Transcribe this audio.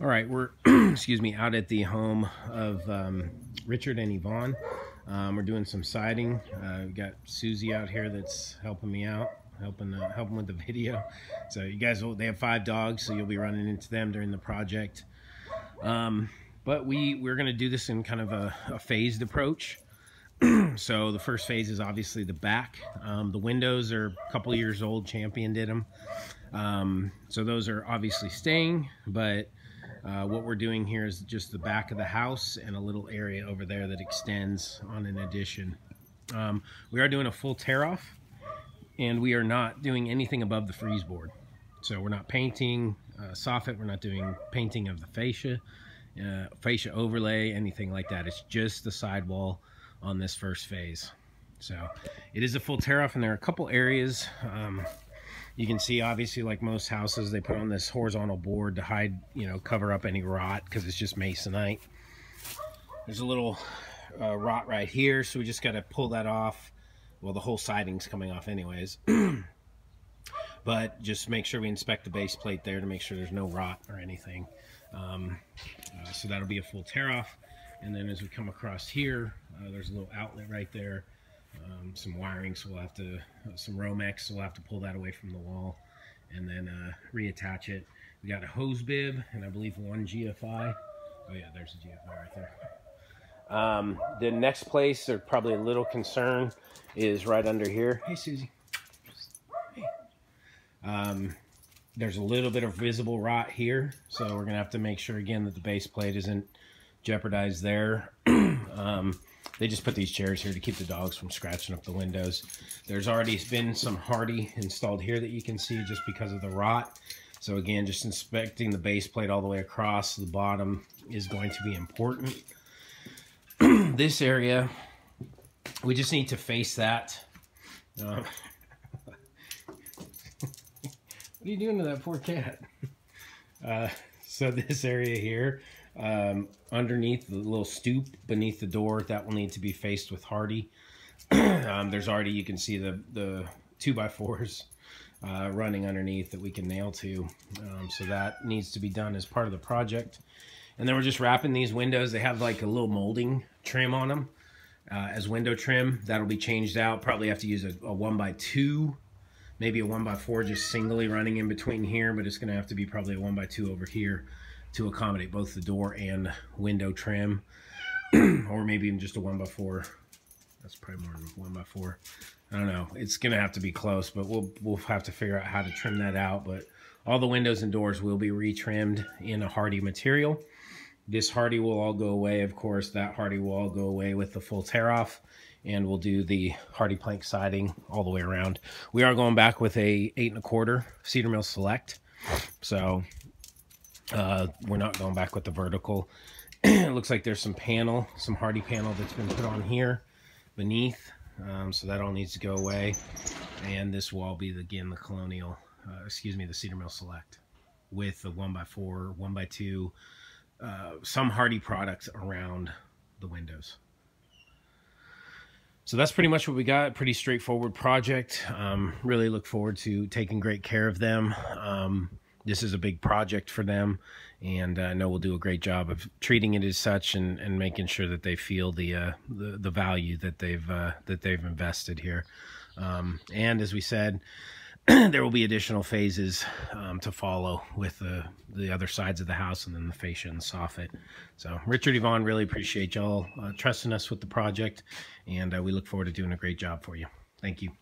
All right, we're excuse me out at the home of um, Richard and Yvonne. Um, we're doing some siding. Uh, we got Susie out here that's helping me out, helping uh, helping with the video. So you guys, will, they have five dogs, so you'll be running into them during the project. Um, but we we're gonna do this in kind of a, a phased approach. so the first phase is obviously the back. Um, the windows are a couple years old. Champion did them. Um, so those are obviously staying, but uh, what we're doing here is just the back of the house and a little area over there that extends on an addition. Um, we are doing a full tear off and we are not doing anything above the frieze board. So we're not painting uh, soffit, we're not doing painting of the fascia, uh, fascia overlay, anything like that. It's just the sidewall on this first phase. So it is a full tear off and there are a couple areas um, you can see obviously like most houses they put on this horizontal board to hide you know cover up any rot because it's just masonite. There's a little uh, rot right here so we just got to pull that off. Well the whole siding's coming off anyways. But just make sure we inspect the base plate there to make sure there's no rot or anything. Um, uh, so that'll be a full tear off. And then as we come across here uh, there's a little outlet right there um, some wiring, so we'll have to, some Romex, so we'll have to pull that away from the wall and then uh, reattach it. We got a hose bib and I believe one GFI. Oh yeah, there's a GFI right there. Um, the next place, or probably a little concern, is right under here. Hey, Susie. Hey. Um, there's a little bit of visible rot here, so we're gonna have to make sure again that the base plate isn't jeopardized there. um, they just put these chairs here to keep the dogs from scratching up the windows. There's already been some Hardie installed here that you can see just because of the rot. So again, just inspecting the base plate all the way across the bottom is going to be important. this area, we just need to face that. Uh, what are you doing to that poor cat? Uh, so this area here, um, underneath the little stoop beneath the door that will need to be faced with Hardie. um, there's already, you can see the, the two by fours uh, running underneath that we can nail to. Um, so that needs to be done as part of the project. And then we're just wrapping these windows. They have like a little molding trim on them uh, as window trim. That'll be changed out. Probably have to use a, a one by two, maybe a one by four just singly running in between here, but it's gonna have to be probably a one by two over here to accommodate both the door and window trim or maybe even just a one by four. That's probably more than one by four. I don't know. It's gonna have to be close but we'll we'll have to figure out how to trim that out. But all the windows and doors will be retrimmed in a Hardie material. This Hardie will all go away of course. That Hardie will all go away with the full tear off and we'll do the Hardie plank siding all the way around. We are going back with a eight and a quarter cedar mill select. So uh, we're not going back with the vertical. it looks like there's some panel, some Hardie panel that's been put on here beneath. Um, so that all needs to go away. And this will all be, again, the Colonial, uh, excuse me, the Cedar Mill Select with the 1x4, 1x2, uh, some Hardie products around the windows. So that's pretty much what we got. Pretty straightforward project. Um, really look forward to taking great care of them. Um, this is a big project for them and I know we'll do a great job of treating it as such and, and making sure that they feel the uh, the, the, value that they've uh, that they've invested here. Um, and as we said, there will be additional phases um, to follow with the the other sides of the house and then the fascia and soffit. So Richard Yvonne, really appreciate y'all uh, trusting us with the project, and uh, we look forward to doing a great job for you. Thank you.